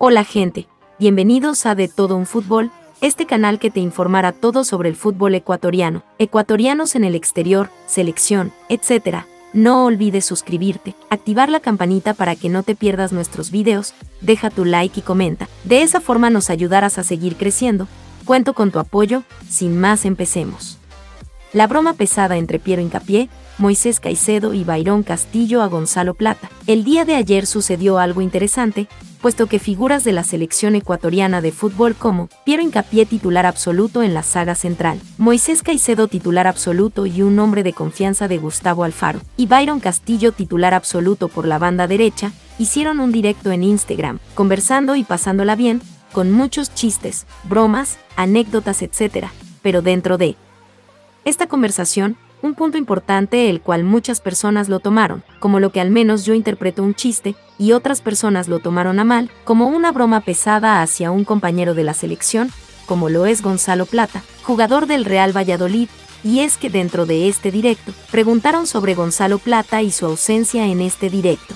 Hola gente, bienvenidos a De Todo un Fútbol, este canal que te informará todo sobre el fútbol ecuatoriano, ecuatorianos en el exterior, selección, etc. No olvides suscribirte, activar la campanita para que no te pierdas nuestros videos, deja tu like y comenta, de esa forma nos ayudarás a seguir creciendo. Cuento con tu apoyo, sin más empecemos. La broma pesada entre Piero Incapié, Moisés Caicedo y Bayrón Castillo a Gonzalo Plata. El día de ayer sucedió algo interesante, puesto que figuras de la selección ecuatoriana de fútbol como Piero Incapié titular absoluto en la saga central, Moisés Caicedo titular absoluto y un hombre de confianza de Gustavo Alfaro, y Byron Castillo titular absoluto por la banda derecha, hicieron un directo en Instagram, conversando y pasándola bien, con muchos chistes, bromas, anécdotas, etc. Pero dentro de esta conversación, un punto importante el cual muchas personas lo tomaron, como lo que al menos yo interpreto un chiste, y otras personas lo tomaron a mal, como una broma pesada hacia un compañero de la selección, como lo es Gonzalo Plata, jugador del Real Valladolid, y es que dentro de este directo, preguntaron sobre Gonzalo Plata y su ausencia en este directo.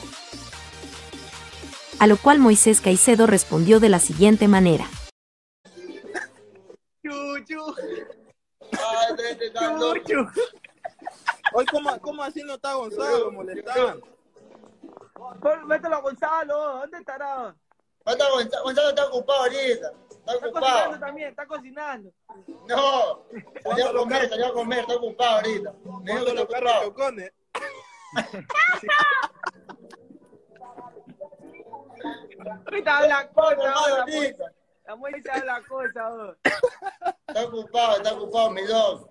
A lo cual Moisés Caicedo respondió de la siguiente manera. Ay, vete, tan loco. Hoy, ¿cómo, ¿cómo así no está Gonzalo? Molestaban. Mételo a Gonzalo, ¿dónde estará? Gonzalo, Gonzalo está ocupado ahorita. Está Está ocupado. cocinando también, está cocinando. No, salió a comer, salió a comer, está ocupado ahorita. Me dijo que está ocupado. Ahorita habla Está cosa, ahorita. La mujer habla cosa, oh. Está ocupado, está ocupado, mi dog.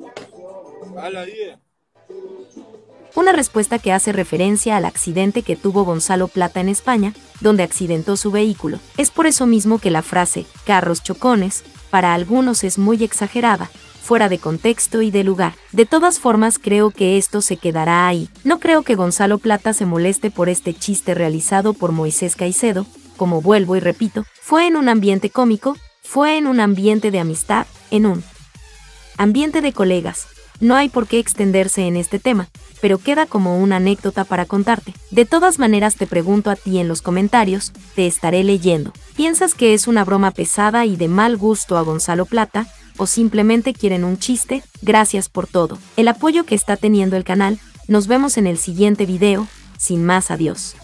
Una respuesta que hace referencia al accidente que tuvo Gonzalo Plata en España, donde accidentó su vehículo. Es por eso mismo que la frase carros chocones, para algunos es muy exagerada, fuera de contexto y de lugar. De todas formas creo que esto se quedará ahí. No creo que Gonzalo Plata se moleste por este chiste realizado por Moisés Caicedo, como vuelvo y repito, fue en un ambiente cómico, fue en un ambiente de amistad, en un ambiente de colegas. No hay por qué extenderse en este tema, pero queda como una anécdota para contarte. De todas maneras te pregunto a ti en los comentarios, te estaré leyendo. ¿Piensas que es una broma pesada y de mal gusto a Gonzalo Plata? ¿O simplemente quieren un chiste? Gracias por todo. El apoyo que está teniendo el canal. Nos vemos en el siguiente video. Sin más, adiós.